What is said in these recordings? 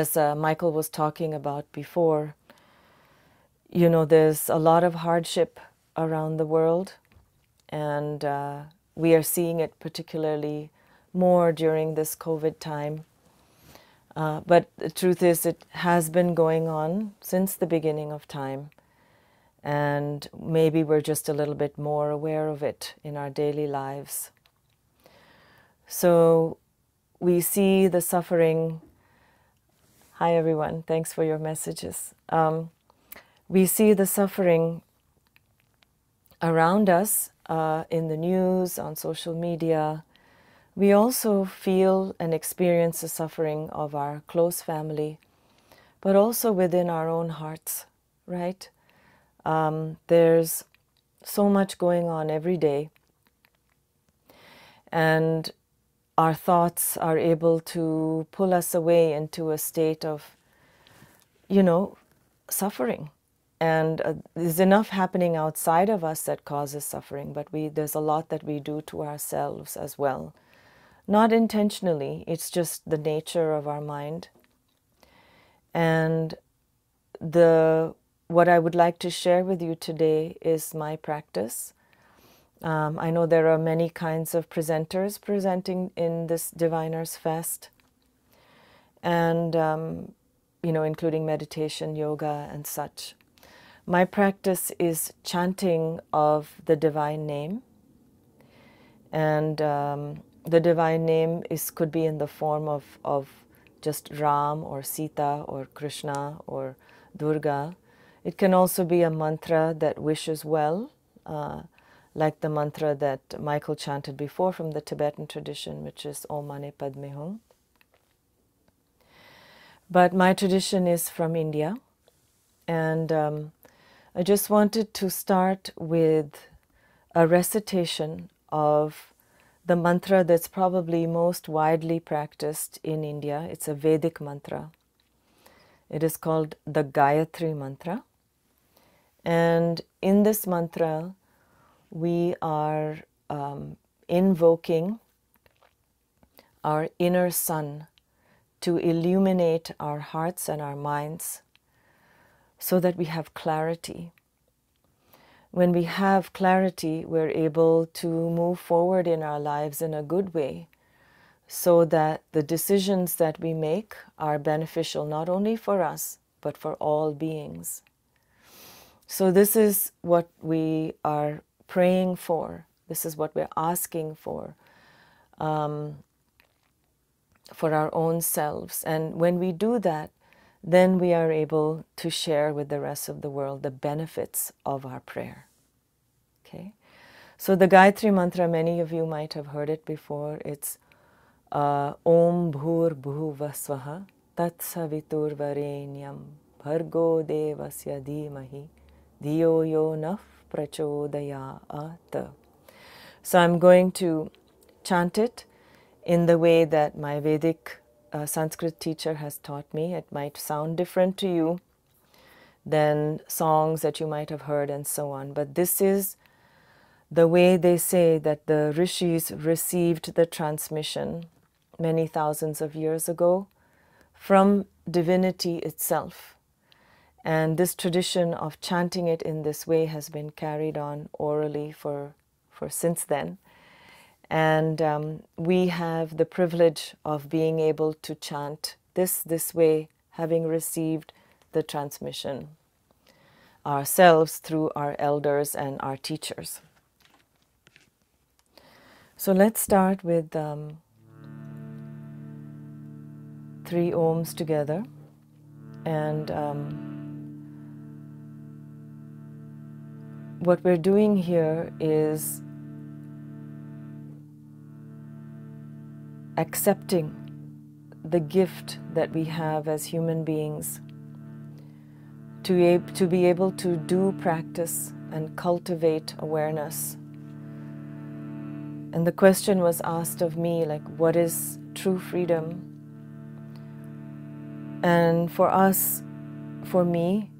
as uh, Michael was talking about before, you know, there's a lot of hardship around the world, and uh, we are seeing it particularly more during this COVID time. Uh, but the truth is, it has been going on since the beginning of time. And maybe we're just a little bit more aware of it in our daily lives. So we see the suffering. Hi, everyone. Thanks for your messages. Um, we see the suffering around us uh, in the news, on social media. We also feel and experience the suffering of our close family, but also within our own hearts, right? Um, there's so much going on every day. And our thoughts are able to pull us away into a state of, you know, suffering. And uh, there's enough happening outside of us that causes suffering but we there's a lot that we do to ourselves as well. Not intentionally it's just the nature of our mind. And the what i would like to share with you today is my practice um, i know there are many kinds of presenters presenting in this diviners fest. And um, you know including meditation yoga and such. My practice is chanting of the divine name, and um, the divine name is could be in the form of, of just Ram or Sita or Krishna or Durga. It can also be a mantra that wishes well, uh, like the mantra that Michael chanted before from the Tibetan tradition, which is Om Mani Padme Hum. But my tradition is from India, and um, I just wanted to start with a recitation of the mantra that's probably most widely practiced in India. It's a Vedic mantra. It is called the Gayatri mantra. And in this mantra, we are um, invoking our inner sun to illuminate our hearts and our minds so that we have clarity. When we have clarity, we're able to move forward in our lives in a good way so that the decisions that we make are beneficial not only for us, but for all beings. So, this is what we are praying for, this is what we're asking for. Um, for our own selves. And when we do that, then we are able to share with the rest of the world the benefits of our prayer. Okay? So the Gayatri Mantra, many of you might have heard it before. It's uh, Om Bhur Bhuva Swaha Tat Savitur Varenyam Bhargo Devasya Dhimahi Dhiyo Yo Naf Prachodayat. So I'm going to chant it in the way that my Vedic a Sanskrit teacher has taught me. It might sound different to you than songs that you might have heard and so on. But this is the way they say that the rishis received the transmission many thousands of years ago from divinity itself. And this tradition of chanting it in this way has been carried on orally for, for since then. And um, we have the privilege of being able to chant this this way, having received the transmission ourselves through our elders and our teachers. So let's start with um, three Oms together. And um, what we're doing here is accepting the gift that we have as human beings to, to be able to do practice and cultivate awareness. And the question was asked of me, like, what is true freedom? And for us, for me,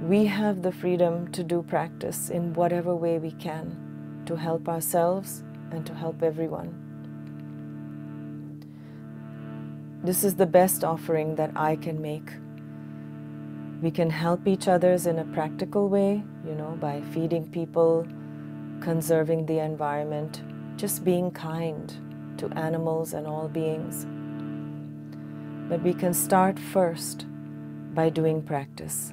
we have the freedom to do practice in whatever way we can to help ourselves and to help everyone this is the best offering that I can make. We can help each others in a practical way, you know, by feeding people, conserving the environment, just being kind to animals and all beings. But we can start first by doing practice.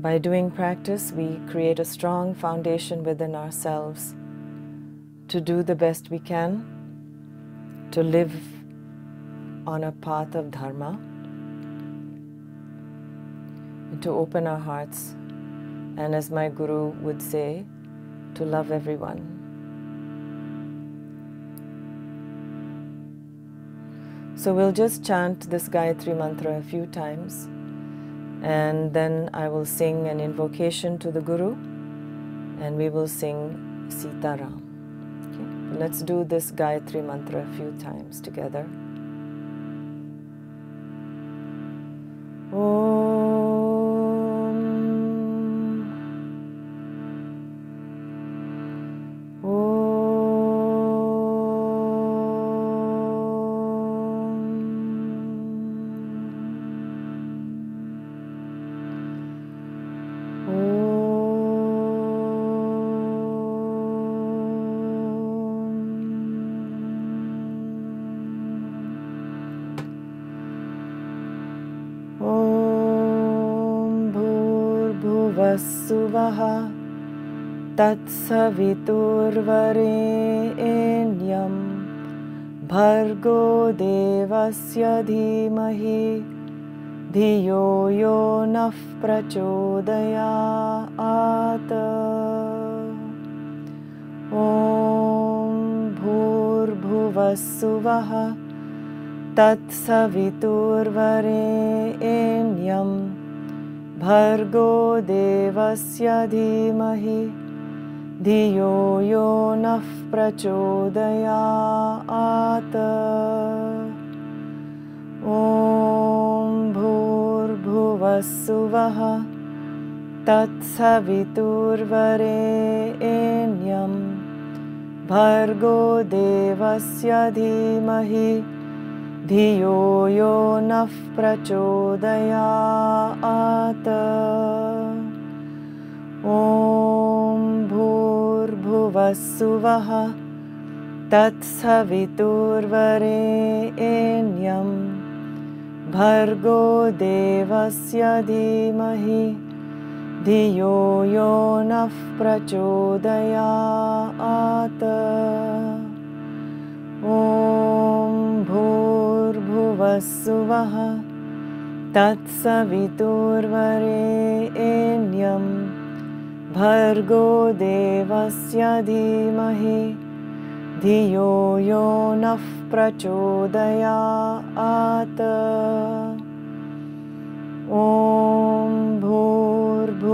By doing practice, we create a strong foundation within ourselves to do the best we can, to live on a path of Dharma, and to open our hearts, and as my Guru would say, to love everyone. So we'll just chant this Gayatri mantra a few times and then I will sing an invocation to the Guru and we will sing Sitaram. Okay? Let's do this Gayatri mantra a few times together. सुवः तत्सवितुर्वरेण्यं। भर्गो देवस्य धीमहि धियो यो नः प्रचोदयात्। ॐ भूर्भुवस्सुवः तत्सवितुर्वरेण्यम् भर्गो देवस्य धीमहि धियो यो नः प्रचोदयात्। ॐ भूर्भुवस्सुवः तत्सवितुर्वरेण्यं। भर्गो देवस्य धीमहि धियो यो नः प्रचोदयात्। ॐ भूर्भुवस्सुवः तत्सवितुर्वरेण्यं भर्गो देवस्य धीमहि धियो यो नः प्रचोदयात्। ॐ भूर्भुवस्सुवः तत्सवितुर्वरेण्यं भर्गो देवस्य धीमहि धियो यो नः प्रचोदयात्। ॐ भूर्भुवस्सुवः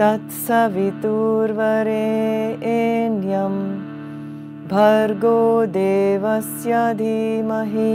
तत्सवितुर्वरेण्यं भर्गो देवस्य धीमहि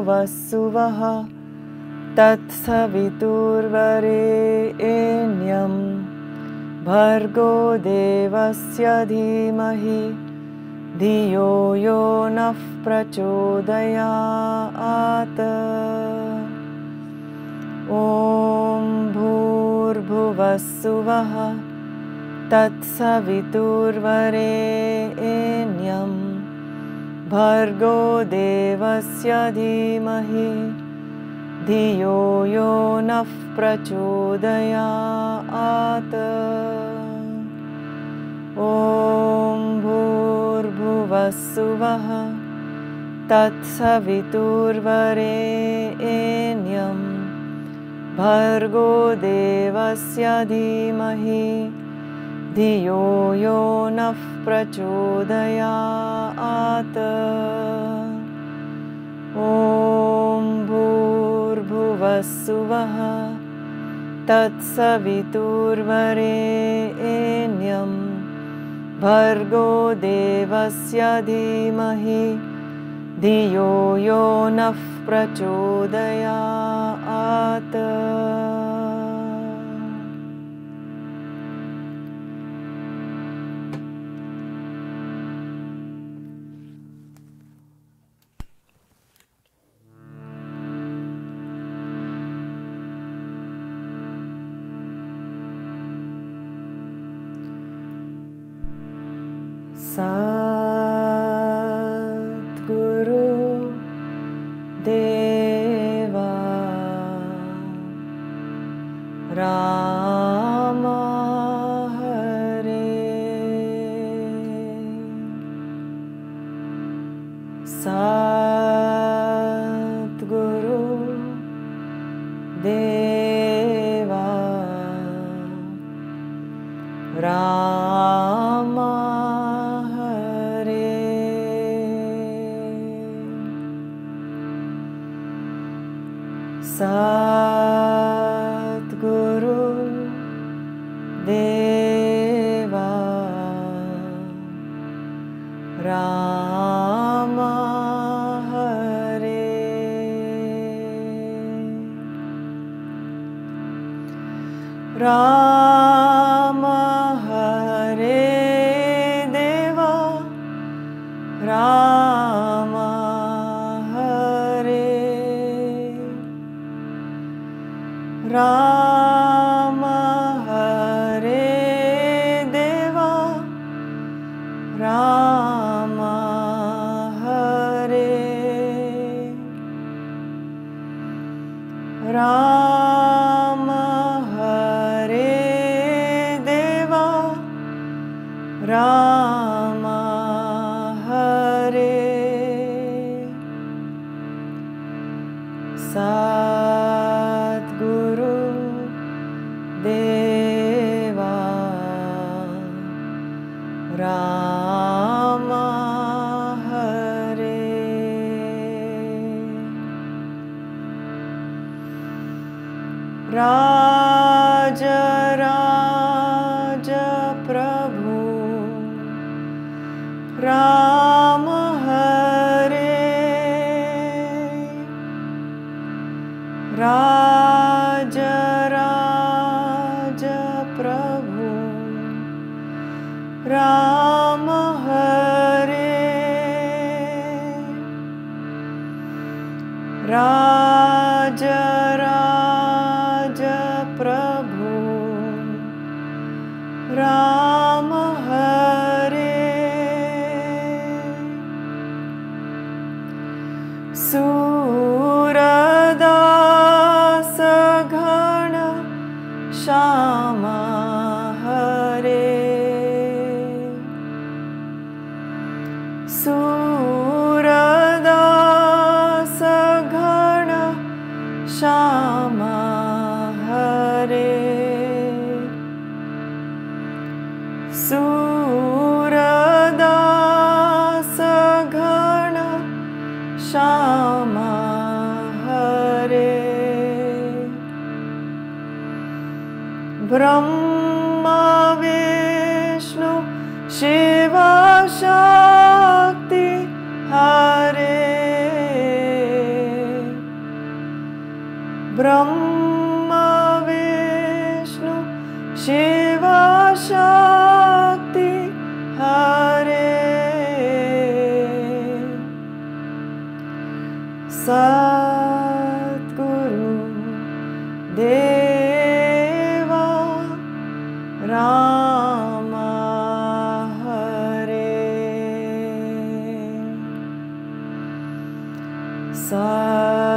भूर्भुवस्सुवः तत्सवितुर्वरेण्यं। भर्गो देवस्य धीमहि धियो यो नः प्रचोदयात्। ॐ भूर्भुवस्सुवः भर्गो देवस्य धीमहि धियो यो नः प्रचोदयात्। ॐ भूर्भुवस्सुवः तत्सवितुर्वरे एन्यं भर्गो देवस्य धीमहि धियो यो नः प्रचोदयात्। ॐ भूर्भुवस्सुवः तत्सवितुर्वरेण्यं भर्गो देवस्य धीमहि धियो यो नः प्रचोदयात्। 있어. Sorry.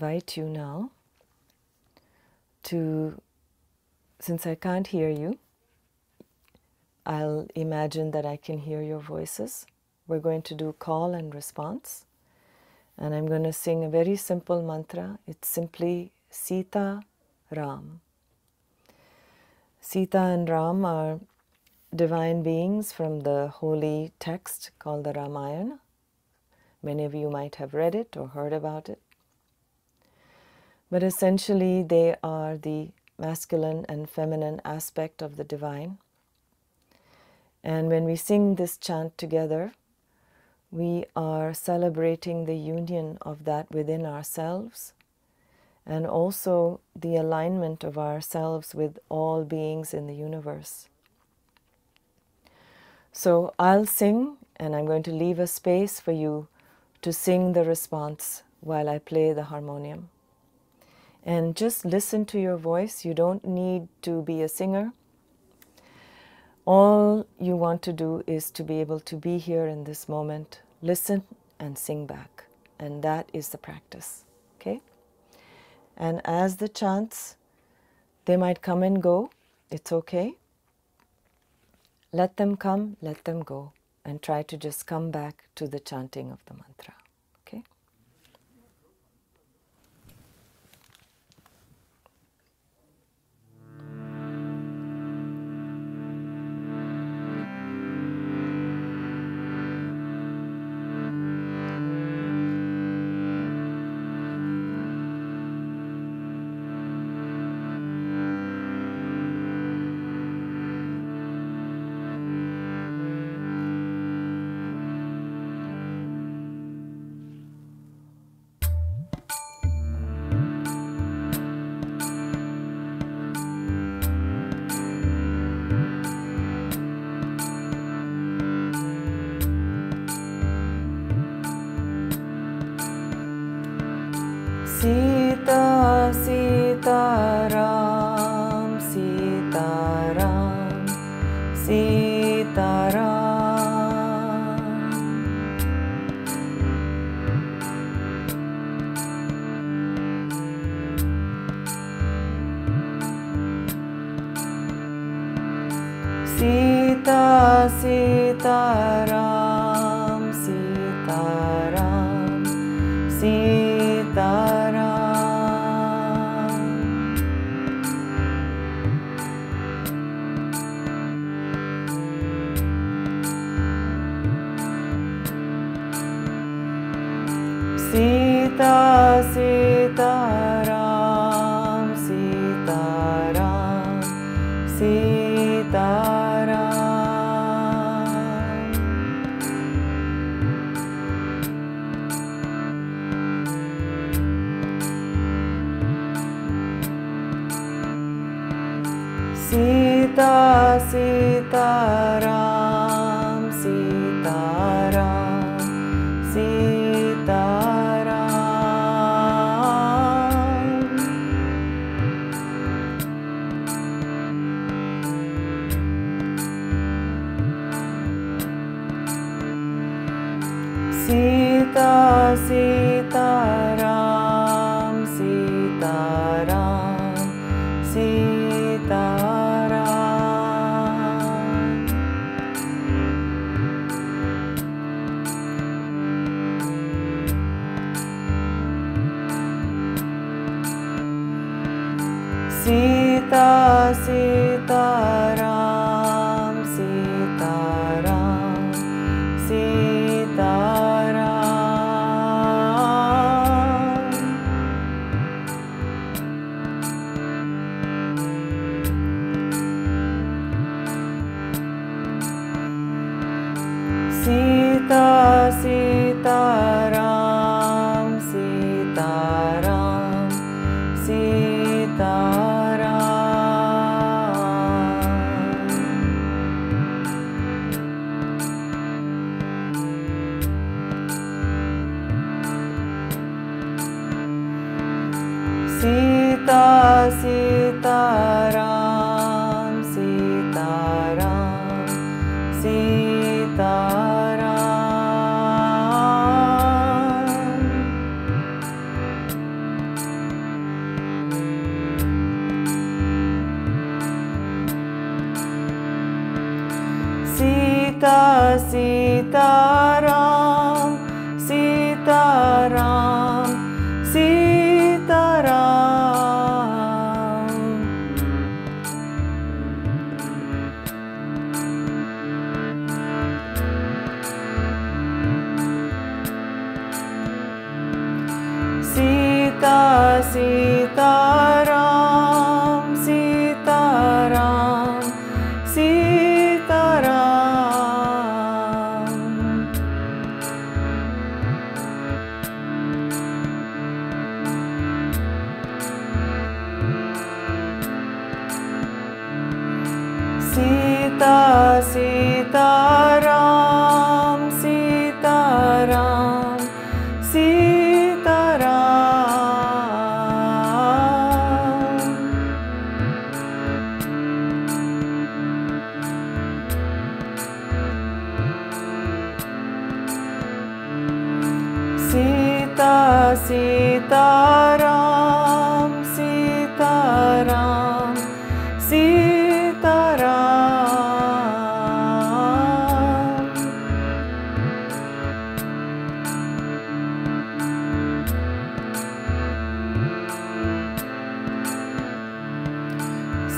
Invite you now to, since I can't hear you, I'll imagine that I can hear your voices. We're going to do call and response. And I'm going to sing a very simple mantra. It's simply Sita Ram. Sita and Ram are divine beings from the holy text called the Ramayana. Many of you might have read it or heard about it. But essentially, they are the masculine and feminine aspect of the divine. And when we sing this chant together, we are celebrating the union of that within ourselves and also the alignment of ourselves with all beings in the universe. So I'll sing, and I'm going to leave a space for you to sing the response while I play the harmonium. And just listen to your voice. You don't need to be a singer. All you want to do is to be able to be here in this moment, listen and sing back. And that is the practice. Okay? And as the chants, they might come and go. It's okay. Let them come, let them go, and try to just come back to the chanting of the mantra. Sita,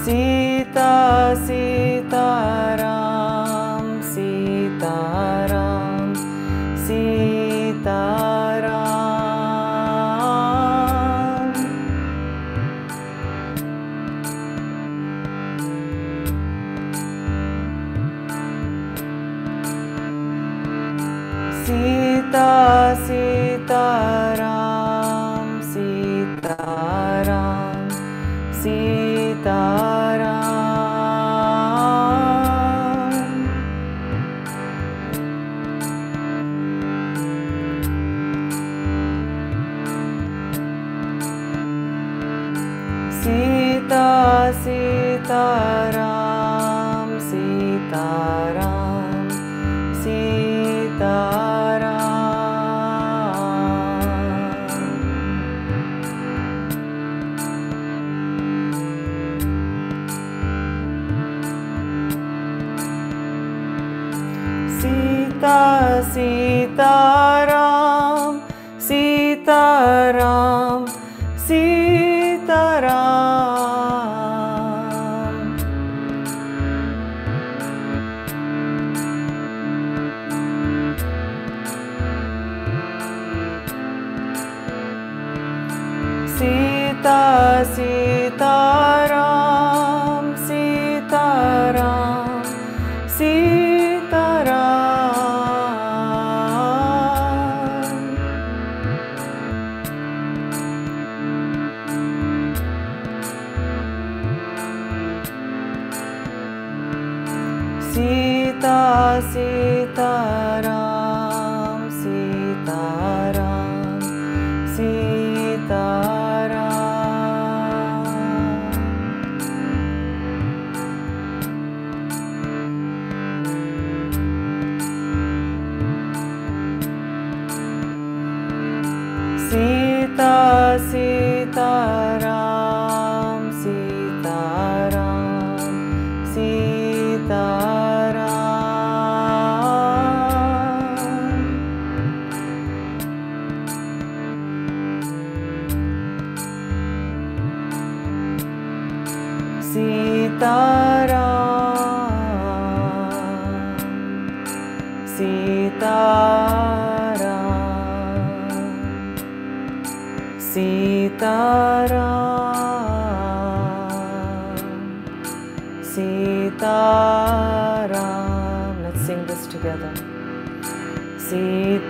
Sita C Sita Sita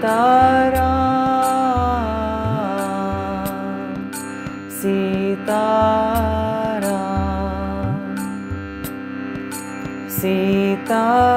Tara Sita Sita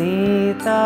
सीताराता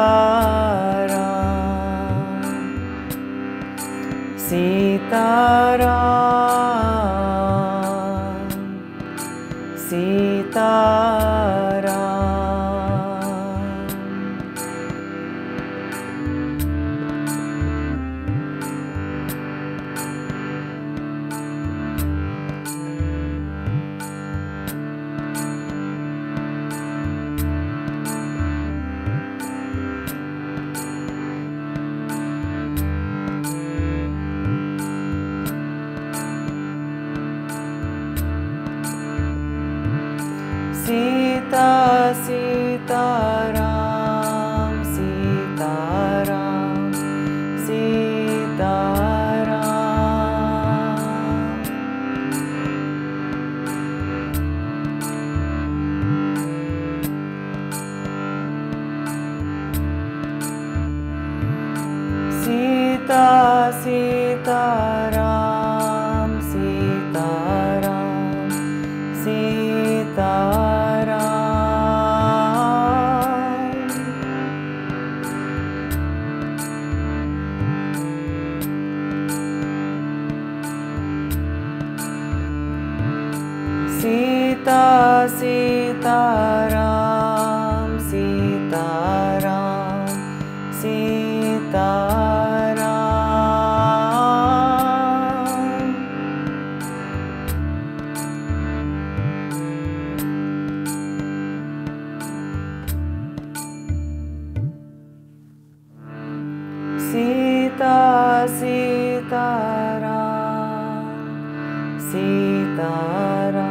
सीतारा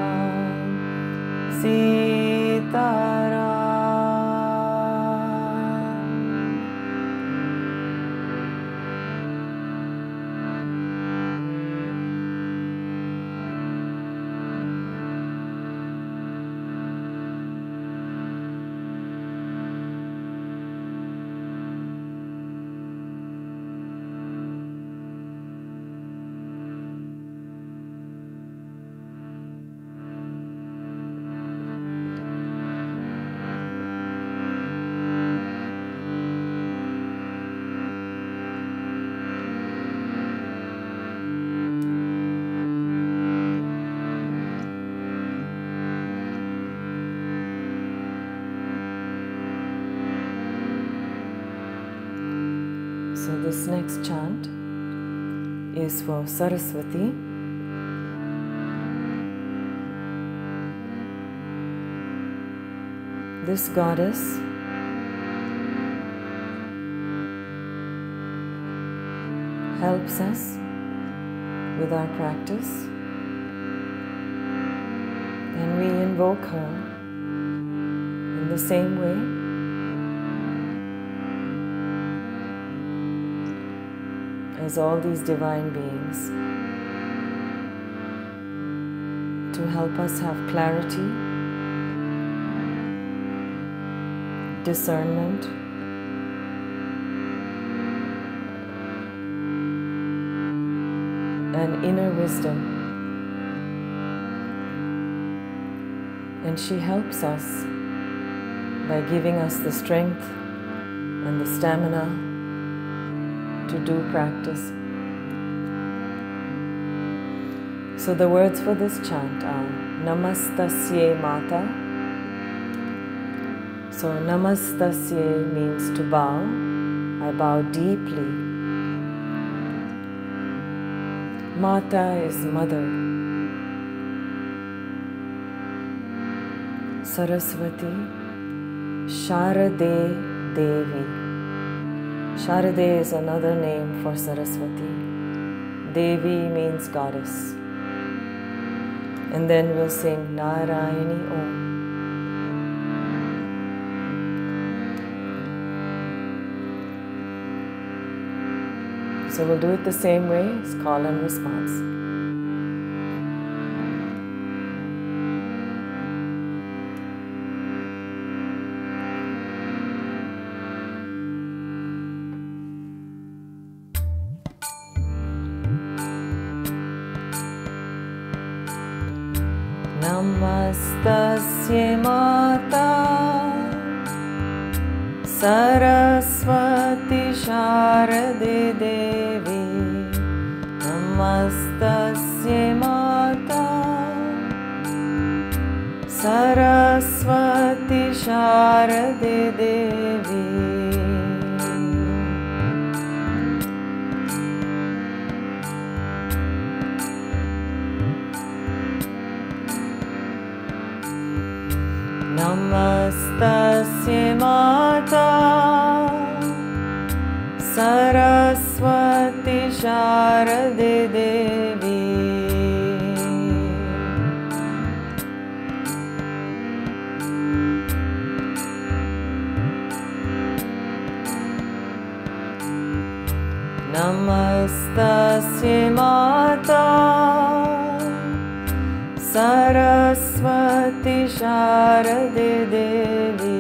for Saraswati. This goddess. Helps us with our practice. And we invoke her in the same way as all these divine beings to help us have clarity, discernment, and inner wisdom. And she helps us by giving us the strength and the stamina to do practice. So the words for this chant are Namastasye Mata. So Namastasye means to bow. I bow deeply. Mata is mother. Saraswati, Sharade Devi. Sharade is another name for Saraswati. Devi means goddess. And then we'll sing Narayani Om. So we'll do it the same way as call and response. नमस्तस्य माता सरस्वती शारदे देवी।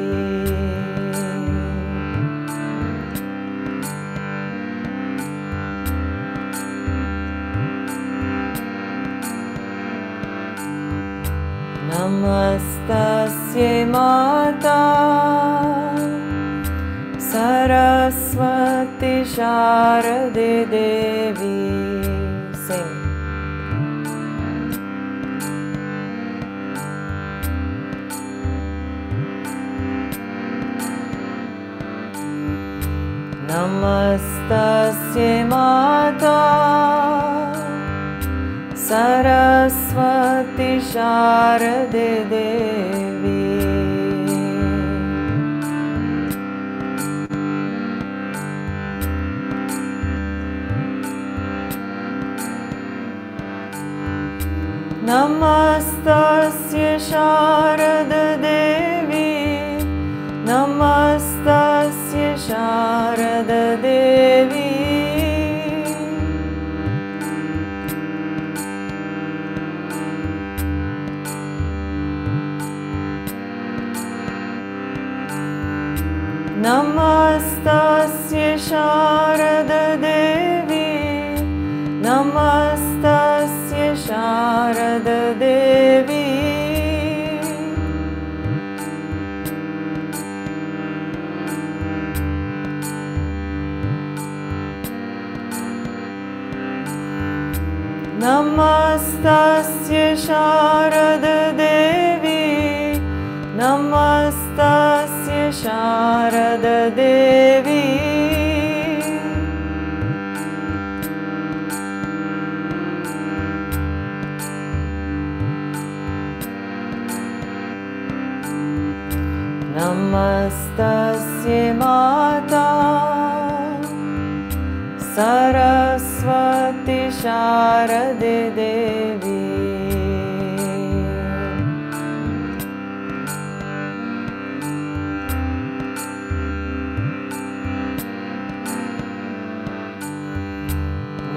नमस्तस्य माता सरस्वती शारदे देवी Sing. नमस्तस्य माता सरस्वती देवी नमस्तस्य शारददेवी। नमस्तस्य शारददेवी। नमस्तस्य शारददेवी। नमस्तस्य शारददेवी नमस्तस्य शारददेवी नमस्तस्य शारददेवी सरस्वती शारदे देवी।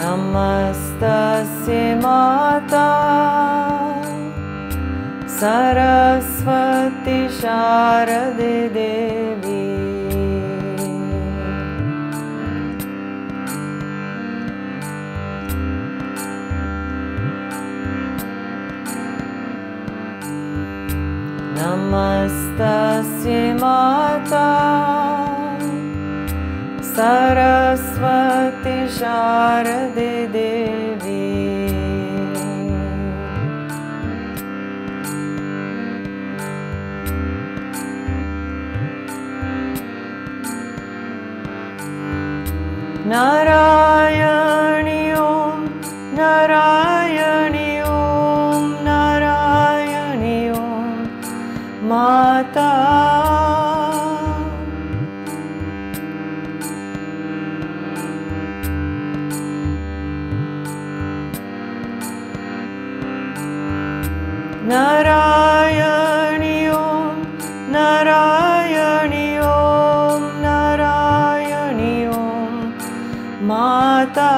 नमस्तस्य माता। सरस्वती शारदे नमस्तस्य माता। सरस्वती देवी। नारायणि नारायणी ओं नारायणं नारायणी ॐ माता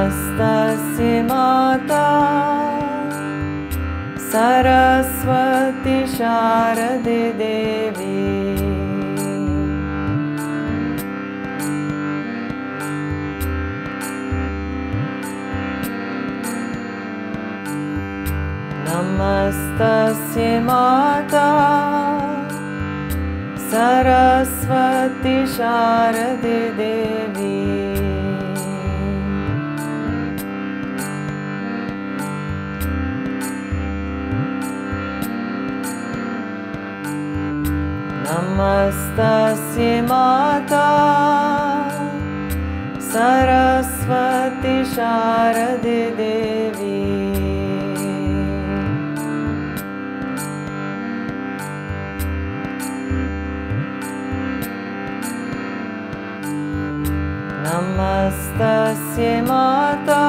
हस्तस्य माता। सरस्वती शारदाी नमस्तस्य माता। सरस्वती शारदे समस्तस्य माता। सरस्वती देवी। नमस्तस्य माता।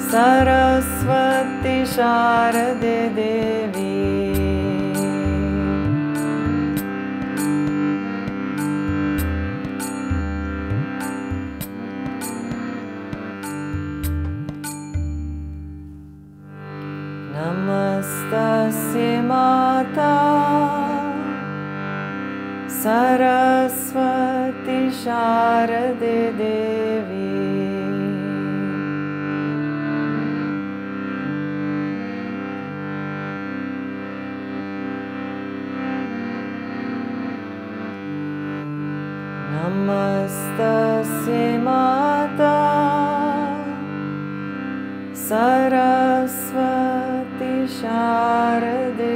सरस्वती शारदे देवी। नमस्तस्य माता सरस्वती देवी। नमस्तस्य माता सरस्वती शारदे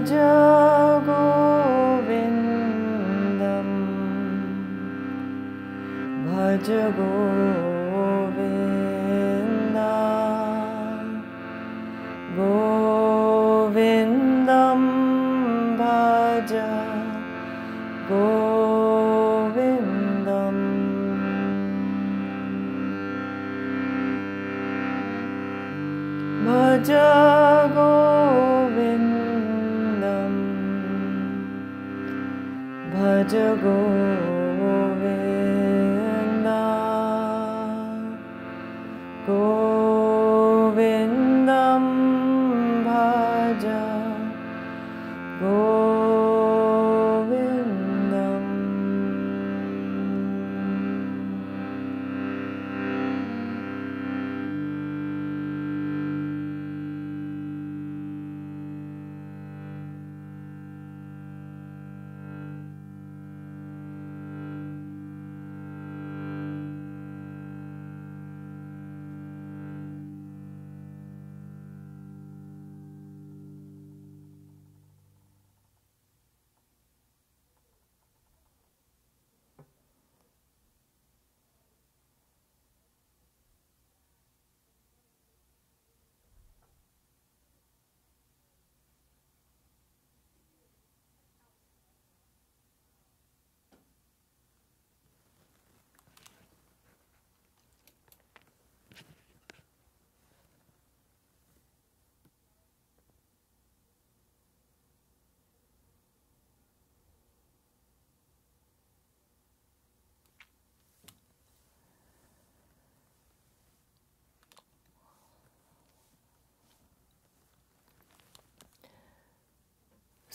Joe.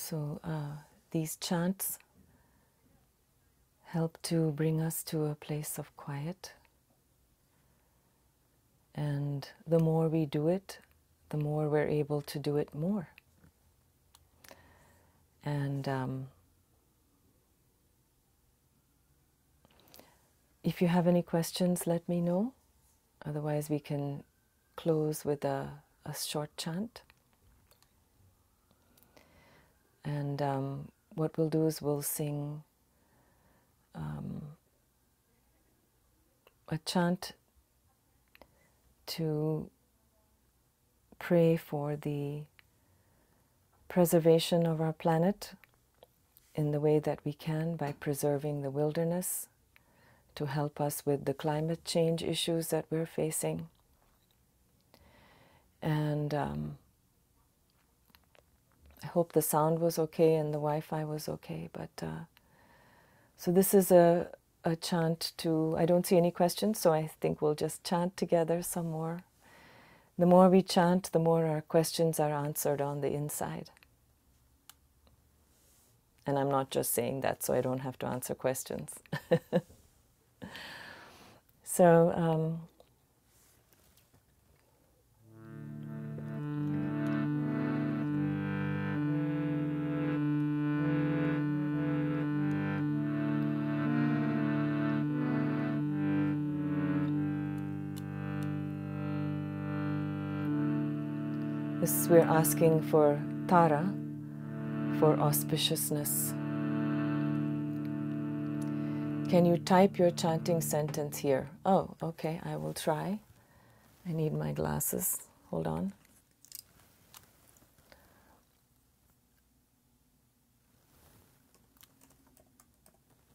So uh, these chants help to bring us to a place of quiet. And the more we do it, the more we're able to do it more. And um, if you have any questions, let me know. Otherwise, we can close with a, a short chant. And um, what we'll do is we'll sing um, a chant to pray for the preservation of our planet in the way that we can by preserving the wilderness to help us with the climate change issues that we're facing. And um, I hope the sound was okay and the Wi Fi was okay. But uh, so this is a, a chant to, I don't see any questions, so I think we'll just chant together some more. The more we chant, the more our questions are answered on the inside. And I'm not just saying that so I don't have to answer questions. so, um, we're asking for Tara for auspiciousness. Can you type your chanting sentence here? Oh, okay, I will try. I need my glasses. Hold on.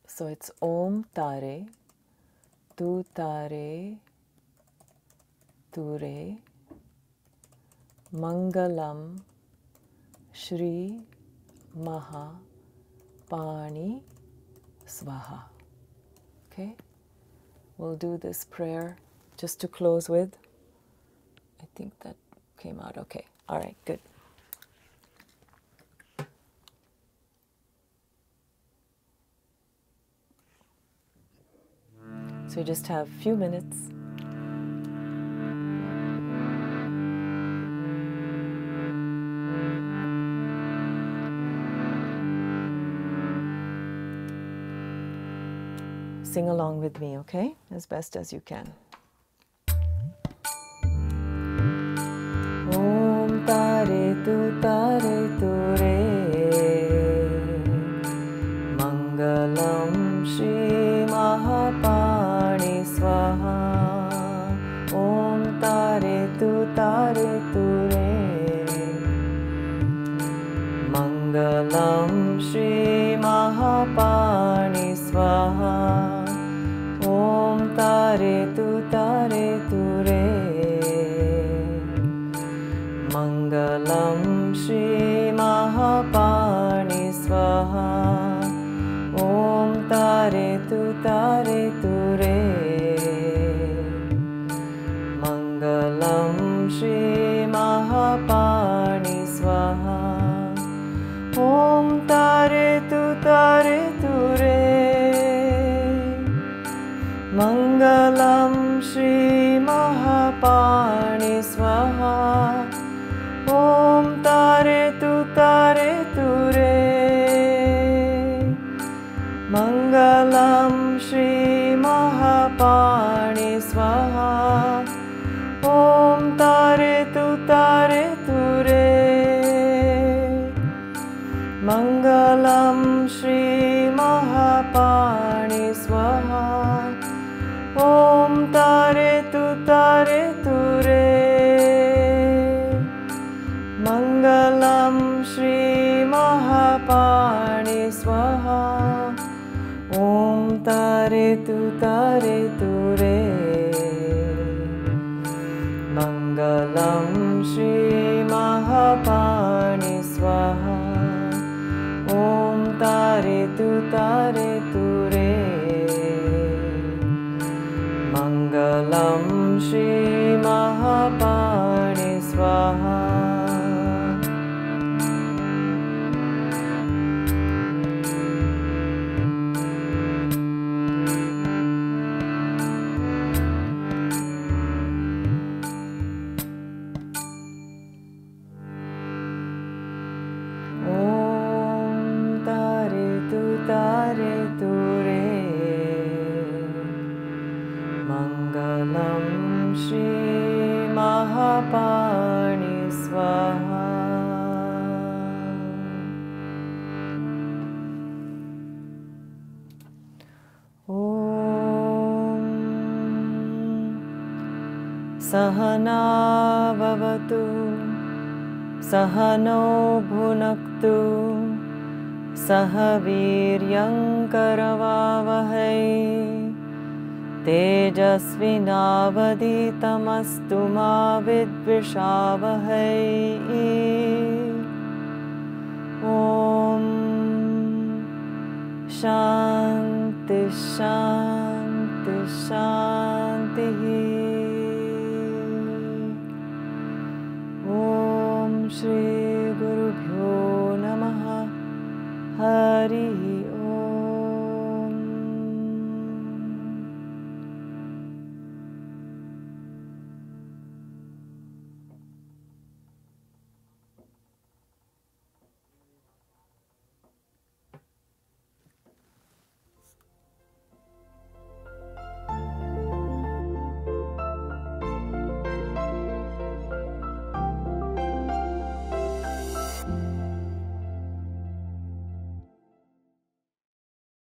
So it's Om Tare, Tu Tare, Ture, Mangalam, Shri Maha Pani Swaha. Okay, we'll do this prayer just to close with. I think that came out okay. All right, good. So we just have a few minutes. sing along with me, okay? As best as you can. Om Tare Tu Tare Tu Re Mangalam Shri Mahapani Swaha Om Tare Tu Tare Tu Re Mangalam Shri सह नो भुनक्तु सह वीर्यङ्करवावहै तेजस्विनावदितमस्तु मा विद्विषावहै। ॐ शान्ति शान्ति शान्ति।